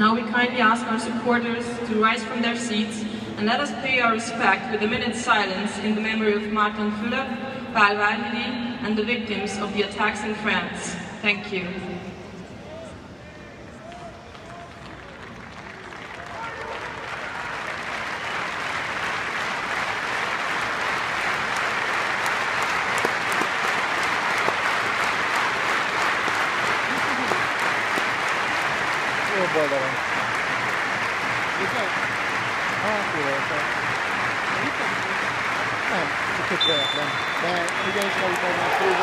Now we kindly ask our supporters to rise from their seats and let us pay our respect with a minute's silence in the memory of Martin Fuller, Paul Vahidi, and the victims of the attacks in France. Thank you. jobb oldalon. Itt meg? Hát, hát. Nem, csak tökéletlen. De ugye is elutálnám túl,